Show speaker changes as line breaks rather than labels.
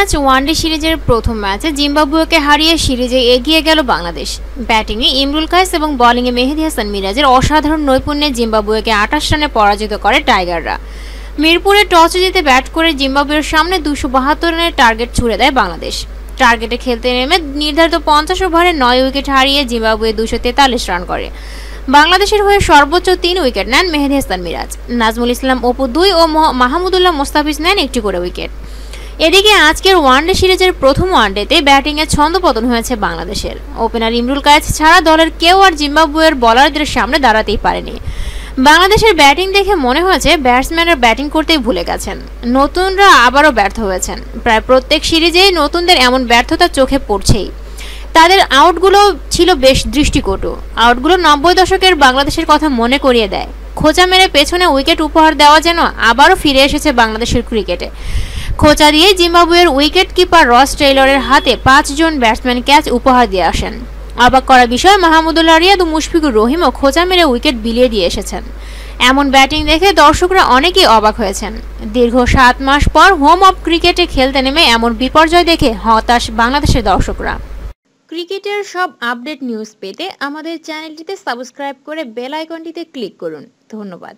Match one day সিরিজের প্রথম ম্যাচে জিম্বাবুয়েকে হারিয়ে সিরিজে এগিয়ে গেল বাংলাদেশ। ব্যাটিংয়ে ইমরুল কায়েস এবং বোলিংয়ে মেহেদি হাসান মিরাজের অসাধারণ নৈপুণ্যে জিম্বাবুয়েকে আঠাশ রানে পরাজিত করে টাইগাররা। মিরপুরে টসে জিতে ব্যাট করে জিম্বাবুয়ের সামনে দুশো বাহাত্তর রানের টার্গেট ছুড়ে দেয় বাংলাদেশ। টার্গেটে খেলতে নেমে নির্ধারিত পঞ্চাশ ওভারে নয় উইকেট হারিয়ে জিম্বাবুয়ে দুশো তেতাল্লিশ রান করে। বাংলাদেশের হয়ে সর্বোচ্চ তিন উইকেট নেন মেহেদি হাসান মিরাজ। নাজমুল ইসলাম অপু দুই ও মাহমুদুল্লাহ মোস্তাফিজ নেন একটি করে উইকেট। এদিকে আজকের ওয়ানডে সিরিজের প্রথম ওয়ানডেতে ব্যাটিংয়ে ছন্দপতন হয়েছে বাংলাদেশের। ওপেনার ইমরুল কায়েস ছাড়া দলের কেউ আর জিম্বাবুয়ের বলারদের সামনে দাঁড়াতেই পারেনি। বাংলাদেশের ব্যাটিং দেখে মনে হয়েছে ব্যাটসম্যানের ব্যাটিং করতেই ভুলে গেছেন। নতুনরা আবারও ব্যর্থ হয়েছেন। প্রায় প্রত্যেক সিরিজেই নতুনদের এমন ব্যর্থতা চোখে পড়ছেই। তাদের আউটগুলো ছিল বেশ দৃষ্টিকটু। আউটগুলো নব্বই দশকের বাংলাদেশের কথা মনে করিয়ে দেয়। খোঁচা মেরে পেছনে উইকেট উপহার দেওয়া যেন আবারও ফিরে এসেছে বাংলাদেশের ক্রিকেটে। খোঁচা দিয়ে জিম্বাবুয়ের উইকেট কিপার রস টেইলরের হাতে পাঁচজন ব্যাটসম্যান ক্যাচ উপহার দিয়ে আসেন। অবাক করা বিষয় মাহমুদুল্লাহ রিয়াদ ও মুশফিকুর রহিমও খোঁচা মেরে উইকেট বিলিয়ে দিয়ে এসেছেন। এমন ব্যাটিং দেখে দর্শকরা অনেকেই অবাক হয়েছেন। দীর্ঘ সাত মাস পর হোম অফ ক্রিকেটে খেলতে নেমে এমন বিপর্যয় দেখে হতাশ বাংলাদেশের দর্শকরা। ক্রিকেটের সব আপডেট নিউজ পেতে আমাদের চ্যানেলটিতে সাবস্ক্রাইব করে বেল আইকনটিতে ক্লিক করুন। ধন্যবাদ।